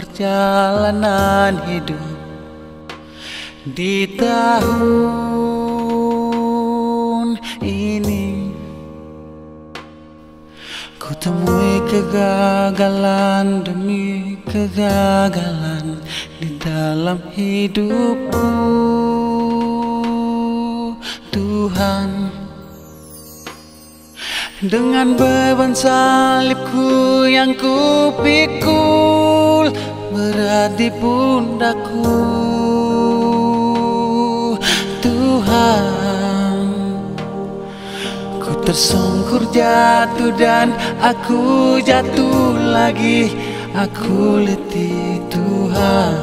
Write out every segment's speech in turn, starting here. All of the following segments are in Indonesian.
perjalanan hidup Di tahun ini. Ku temui kegagalan demi kegagalan Di dalam hidupku. Tuhan dengan beban salibku yang ku pikul Berat di pundakku Tuhan Ku tersungkur jatuh dan aku jatuh lagi. Aku letih Tuhan.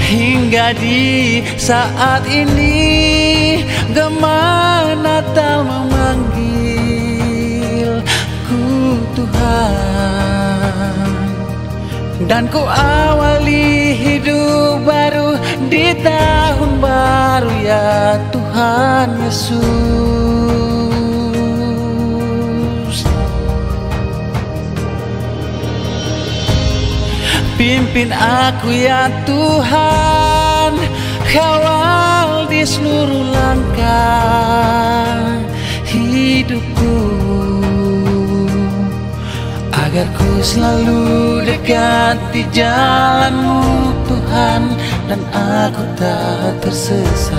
Hingga di saat ini Gema Natal memanggilku Tuhan. Dan ku awali hidup baru di tahun baru ya Tuhan Yesus. Pimpin aku ya Tuhan Kawal di seluruh langkah hidupku Agar ku selalu dekat di jalanmu Tuhan Dan aku tak tersesat.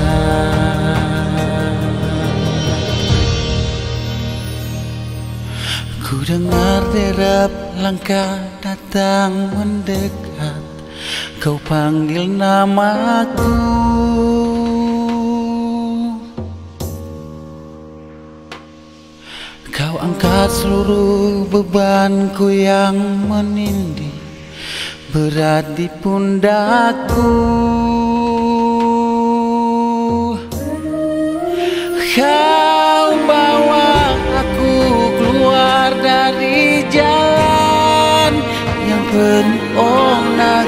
Ku dengar derap langkah datang mendekat. Kau panggil namaku Kau angkat seluruh bebanku yang menindih. Berat di pundakku Kau bawa aku keluar dari jalan yang penuh onak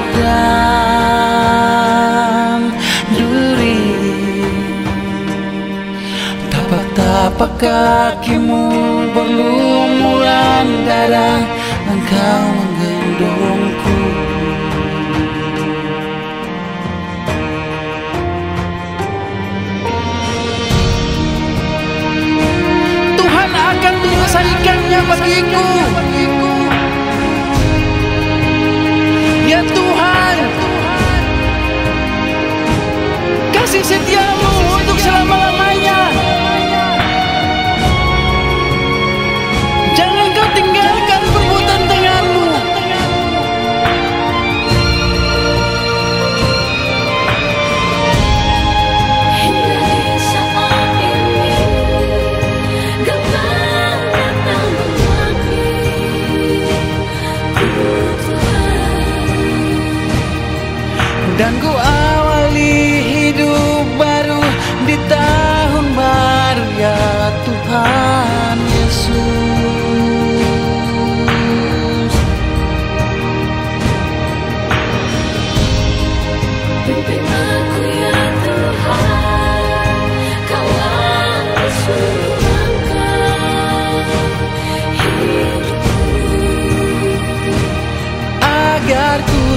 Tapak-tapak kakimu berlumuran darah Engkau menggendongku? Tuhan akan menyelesaikannya bagiku. Ya Tuhan Kasih setiamu untuk selama-lamanya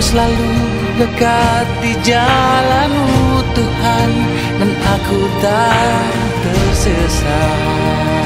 selalu dekat di jalanmu Tuhan Dan aku tak tersesat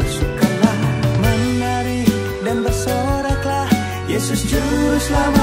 Bersukalah, menari dan bersoraklah. Yesus juru selamat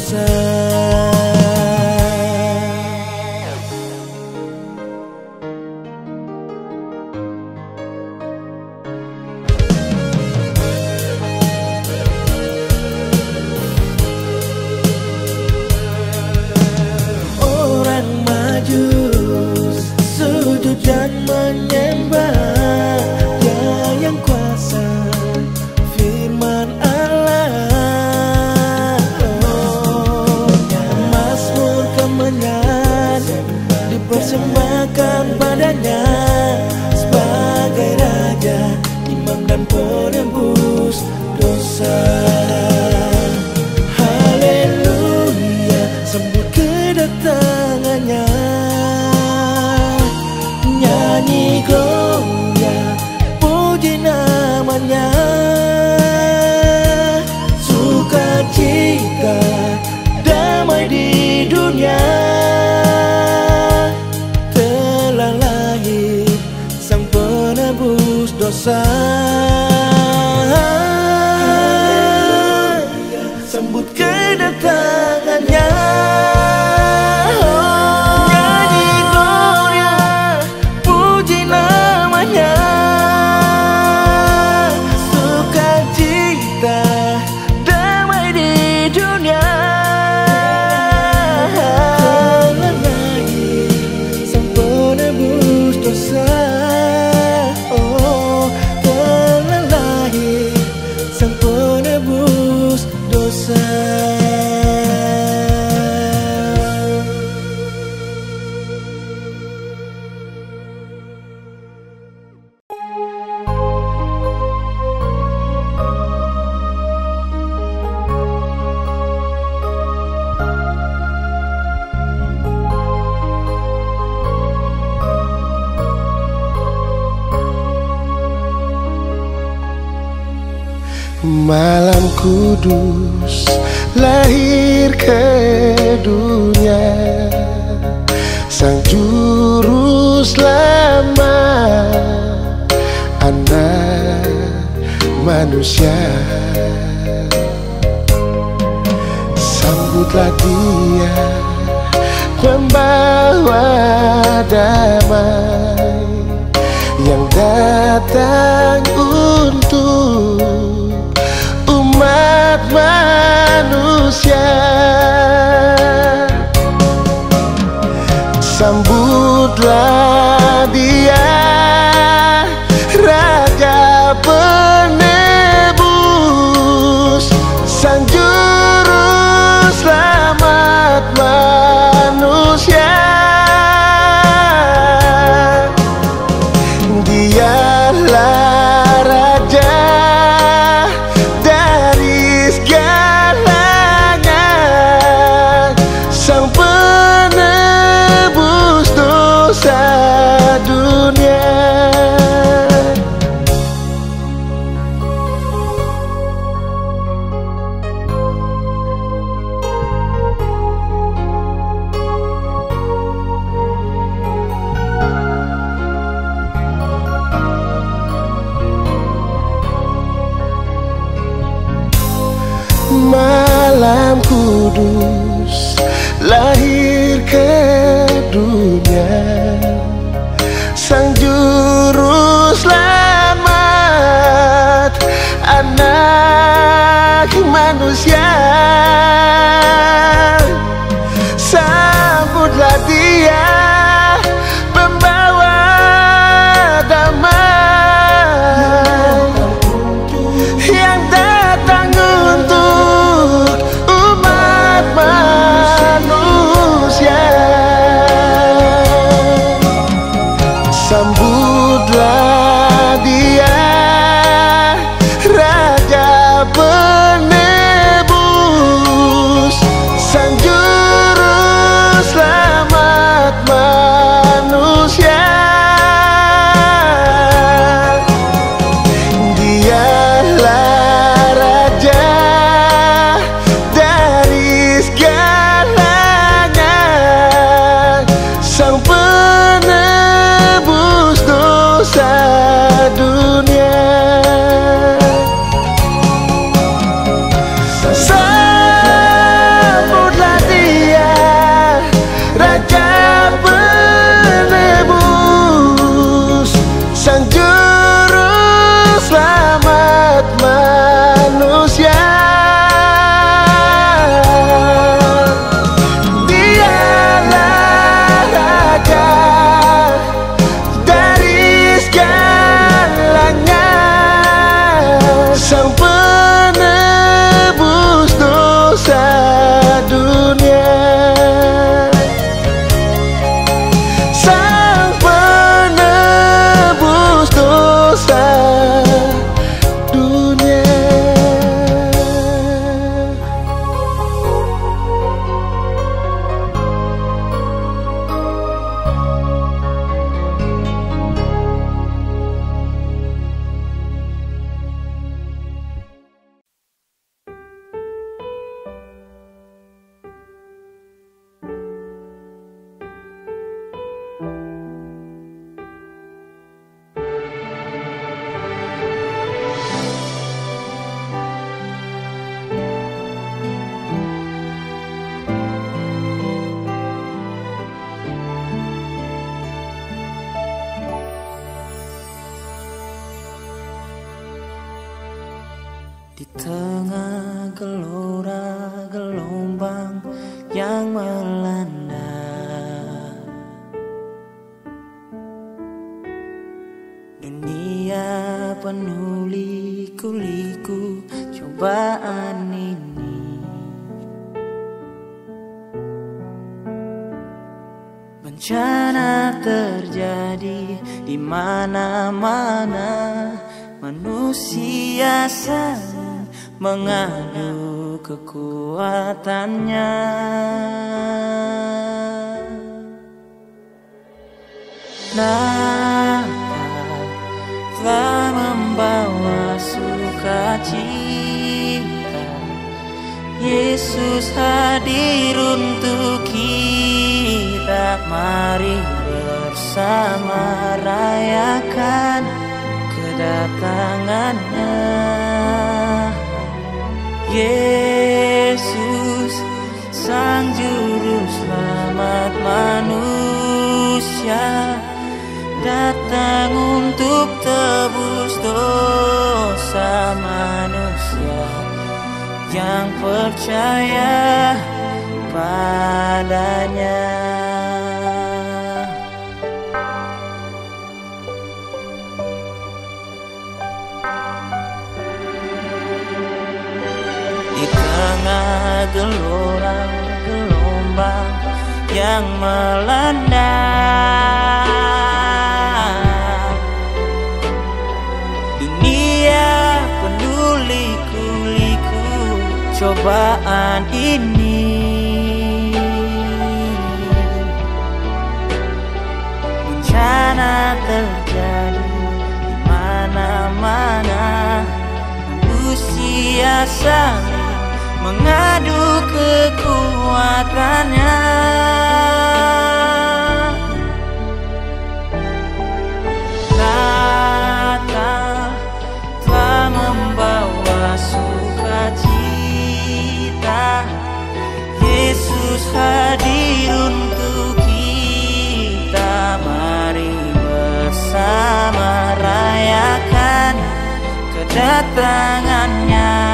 yourself Lahir ke dunia. Sang Juru Selamat Anak manusia. Sambutlah dia Membawa damai Yang datang untuk umat manusia. Sambutlah dia. Cobaan ini. Bencana terjadi di mana-mana. Manusia saling mengadu kekuatannya. Natal telah membawa sukacita Yesus hadir untuk kita. Mari bersama rayakan kedatangannya. Yesus Sang Juru Selamat manusia Datang untuk tebus dosa manusia Yang percaya padanya. Tengah gelora gelombang yang melanda cobaan ini. Bencana terjadi di mana-mana. Manusia saling mengadu kekuatannya Yesus hadir untuk kita. Mari bersama rayakan kedatangannya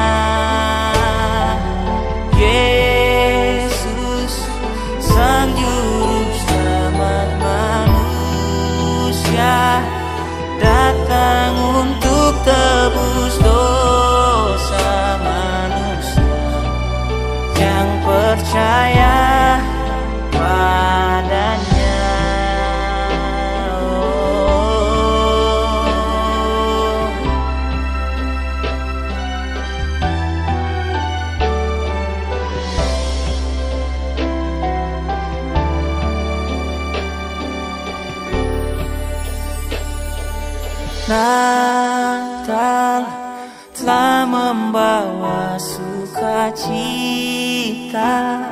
sukacita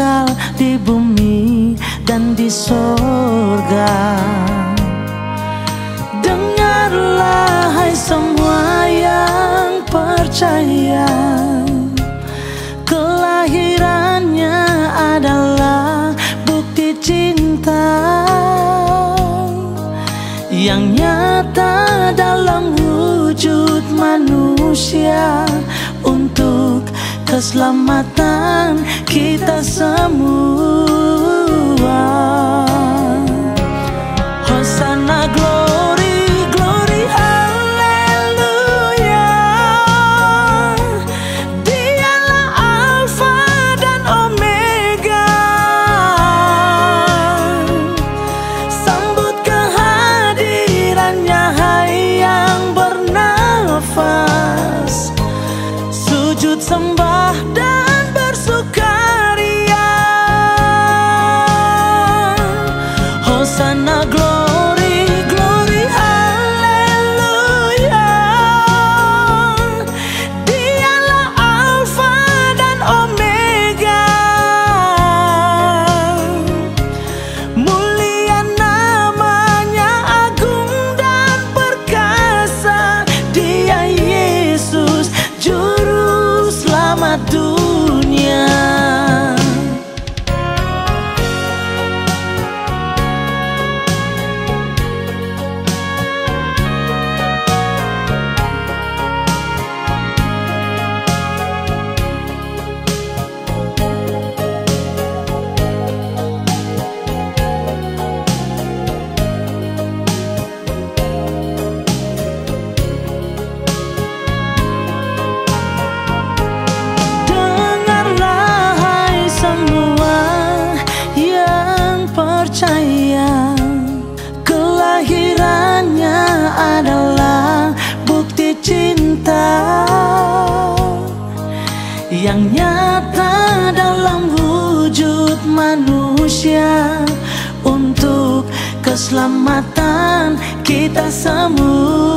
kekal di bumi dan di sorga. Dengarlah hai semua yang percaya Kelahirannya adalah bukti cinta Yang nyata dalam wujud manusia keselamatan kita semua. Hosana glory, keselamatan kita semua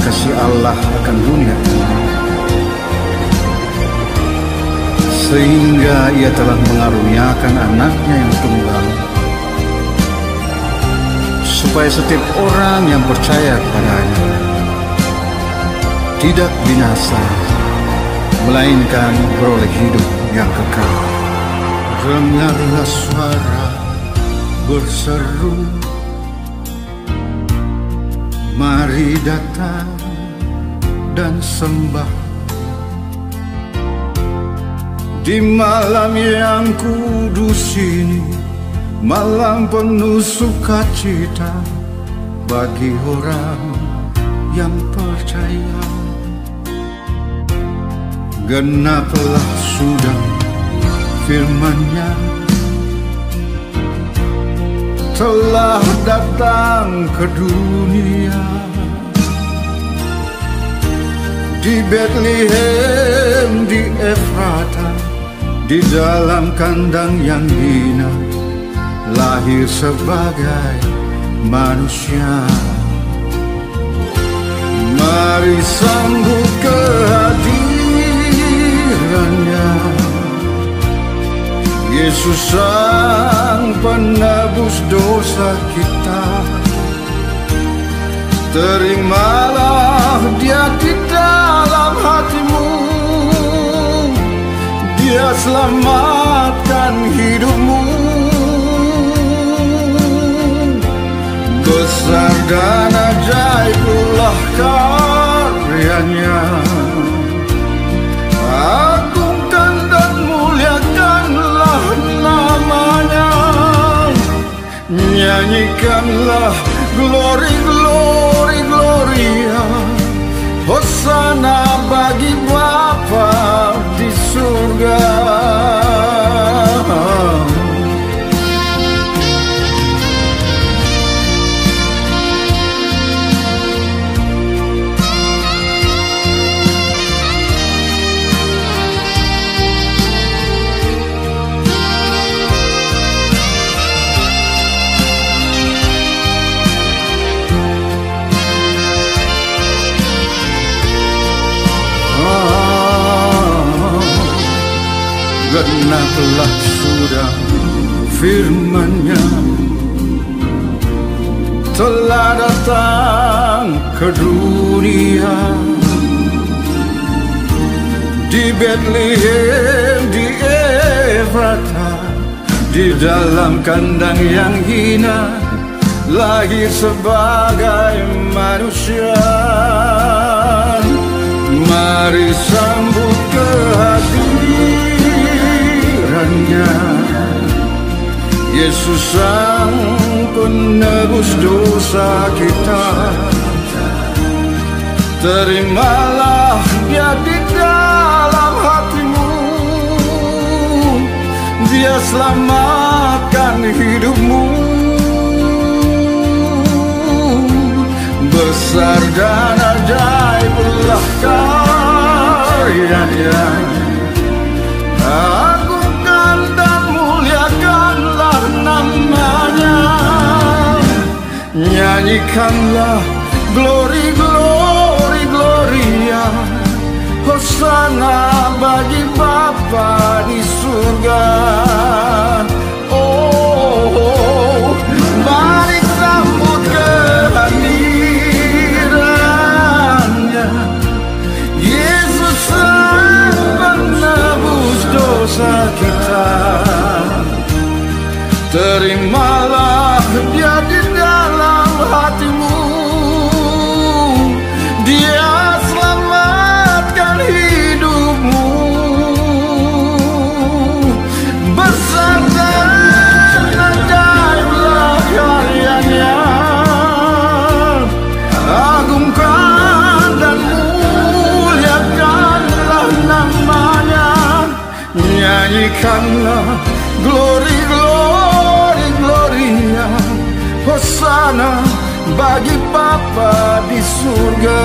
kasih Allah akan dunia. Ini Sehingga ia telah mengaruniakan anaknya yang tunggal. Supaya setiap orang yang percaya kepadanya Tidak binasa Melainkan beroleh hidup yang kekal. Dengarlah suara berseru Mari datang dan sembah Di malam yang kudus ini Malam penuh sukacita Bagi orang yang percaya. Genaplah sudah firmannya telah datang ke dunia. Di Bethlehem di Efrata di dalam kandang yang hina lahir sebagai manusia. Mari sambut kehadirannya Yesus sang penebus dosa kita. Terimalah dia di dalam hatimu. Dia selamatkan hidupmu. Besar dan ajaiblah karyanya Nyanyikanlah glory, glory, gloria Hosana bagi Bapa di surga firmannya telah datang ke dunia. Di Bethlehem di Efrata di dalam kandang yang hina lahir sebagai manusia. Mari sambut kehadirannya Yesus sang penebus dosa kita. Terimalah dia di dalam hatimu. Dia selamatkan hidupmu. Besar dan ajaiblah karyanya Agungkan Nyanyikanlah glory, glory, gloria Hosana bagi Bapa di surga. Oh, dosa kita. Terimalah dia di hatimu. Dia selamatkan hidupmu. Besar dan ajaiblah karyanya Agungkan dan muliakanlah namanya. Nyanyikanlah glory, bagi Bapa di surga